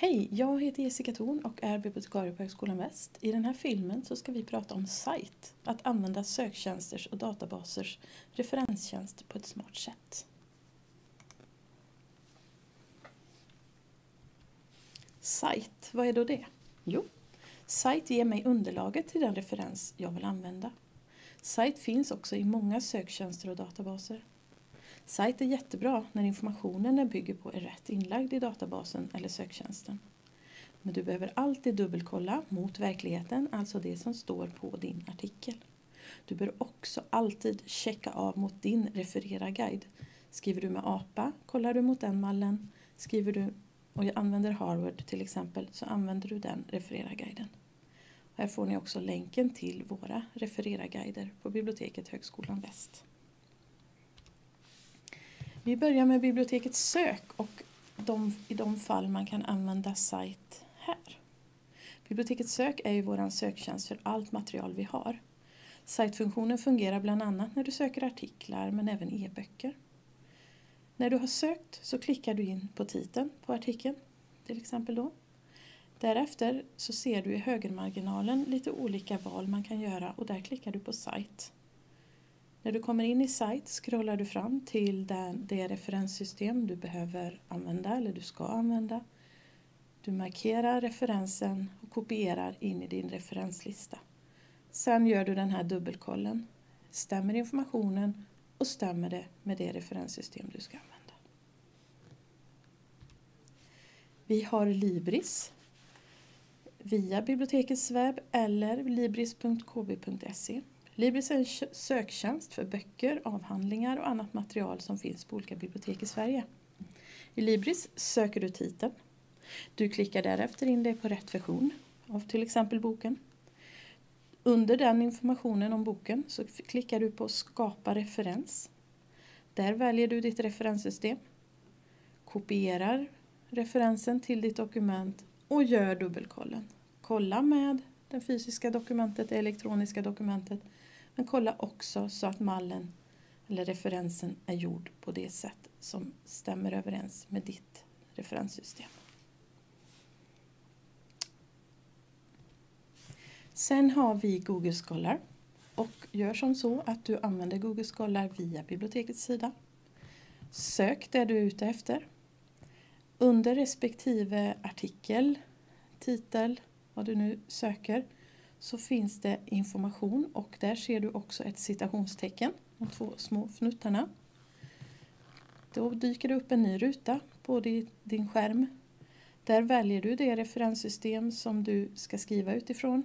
Hej, jag heter Jessica Thorn och är bibliotekarie på Högskolan Väst. I den här filmen så ska vi prata om SITE, att använda söktjänsters och databasers referenstjänster på ett smart sätt. SITE, vad är då det? Jo, SITE ger mig underlaget till den referens jag vill använda. SITE finns också i många söktjänster och databaser. SITE är jättebra när informationen den bygger på är rätt inlagd i databasen eller söktjänsten. Men du behöver alltid dubbelkolla mot verkligheten, alltså det som står på din artikel. Du bör också alltid checka av mot din referera-guide. Skriver du med APA kollar du mot den mallen. Skriver du och jag använder Harvard till exempel så använder du den referera-guiden. Här får ni också länken till våra referera-guider på biblioteket Högskolan Väst. Vi börjar med bibliotekets sök och de, i de fall man kan använda sajt här. Biblioteket sök är ju vår söktjänst för allt material vi har. Site-funktionen fungerar bland annat när du söker artiklar men även e-böcker. När du har sökt så klickar du in på titeln på artikeln till exempel då. Därefter så ser du i högermarginalen lite olika val man kan göra och där klickar du på Site. När du kommer in i Site scrollar du fram till det referenssystem du behöver använda eller du ska använda. Du markerar referensen och kopierar in i din referenslista. Sen gör du den här dubbelkollen. Stämmer informationen och stämmer det med det referenssystem du ska använda. Vi har Libris via bibliotekets webb eller libris.kb.se. Libris är en söktjänst för böcker, avhandlingar och annat material som finns på olika bibliotek i Sverige. I Libris söker du titeln. Du klickar därefter in dig på rätt version av till exempel boken. Under den informationen om boken så klickar du på Skapa referens. Där väljer du ditt referenssystem, kopierar referensen till ditt dokument och gör dubbelkollen. Kolla med det fysiska dokumentet, det elektroniska dokumentet men kolla också så att mallen eller referensen är gjord på det sätt som stämmer överens med ditt referenssystem. Sen har vi Google Scholar och gör som så att du använder Google Scholar via bibliotekets sida. Sök det du är ute efter. Under respektive artikel, titel, vad du nu söker så finns det information och där ser du också ett citationstecken, de två små fnuttarna. Då dyker det upp en ny ruta på din skärm. Där väljer du det referenssystem som du ska skriva utifrån.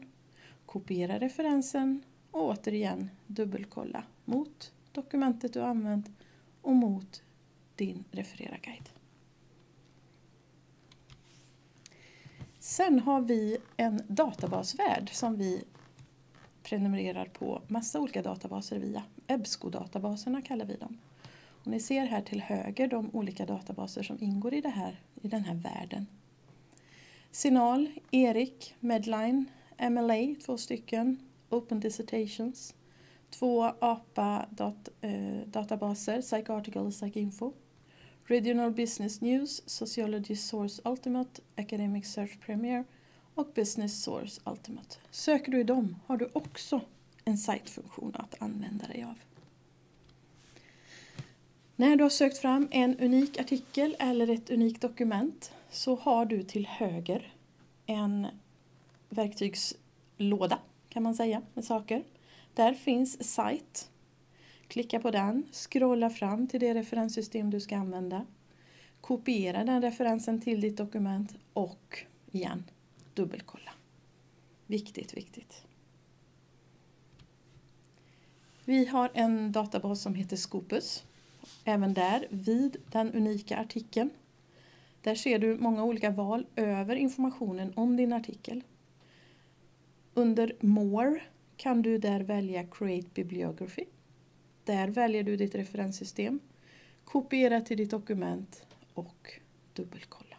Kopiera referensen och återigen dubbelkolla mot dokumentet du använt och mot din referera-guide. Sen har vi en databasvärld som vi prenumererar på massa olika databaser via. EBSCO-databaserna kallar vi dem. Och ni ser här till höger de olika databaser som ingår i, det här, i den här världen. Sinal, Erik, Medline, MLA, två stycken, Open Dissertations, två APA-databaser, -dat, eh, Psycharticle och PsycInfo, Regional Business News, Sociology Source Ultimate, Academic Search Premier och Business Source Ultimate. Söker du i dem har du också en sajtfunktion att använda dig av. När du har sökt fram en unik artikel eller ett unikt dokument så har du till höger en verktygslåda kan man säga med saker. Där finns Site Klicka på den, scrolla fram till det referenssystem du ska använda. Kopiera den referensen till ditt dokument och igen dubbelkolla. Viktigt, viktigt. Vi har en databas som heter Scopus. Även där, vid den unika artikeln. Där ser du många olika val över informationen om din artikel. Under More kan du där välja Create Bibliography. Där väljer du ditt referenssystem, kopiera till ditt dokument och dubbelkolla.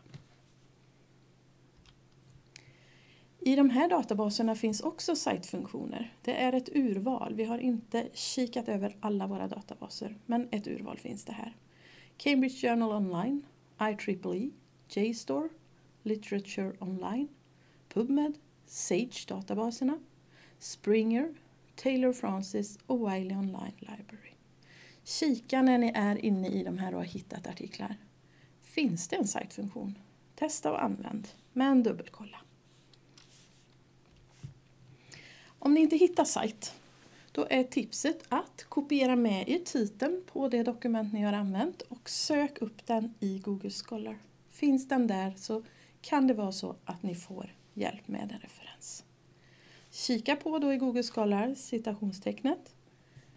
I de här databaserna finns också sajtfunktioner. Det är ett urval. Vi har inte kikat över alla våra databaser, men ett urval finns det här. Cambridge Journal Online, IEEE, JSTOR, Literature Online, PubMed, Sage-databaserna, Springer, Taylor Francis och Wiley Online Library. Kika när ni är inne i de här och har hittat artiklar. Finns det en sajtfunktion? Testa och använd, men dubbelkolla. Om ni inte hittar sajt, då är tipset att kopiera med er titeln på det dokument ni har använt och sök upp den i Google Scholar. Finns den där så kan det vara så att ni får hjälp med en referens. Kika på då i Google Scholar citationstecknet.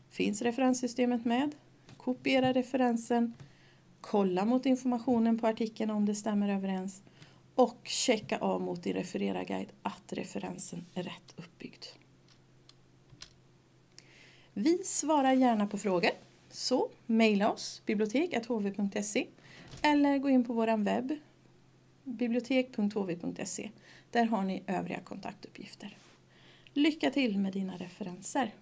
Finns referenssystemet med? Kopiera referensen. Kolla mot informationen på artikeln om det stämmer överens. Och checka av mot din refererarguide att referensen är rätt uppbyggd. Vi svarar gärna på frågor. Så mejla oss bibliotek.hv.se eller gå in på vår webb bibliotek.hv.se. Där har ni övriga kontaktuppgifter. Lycka till med dina referenser!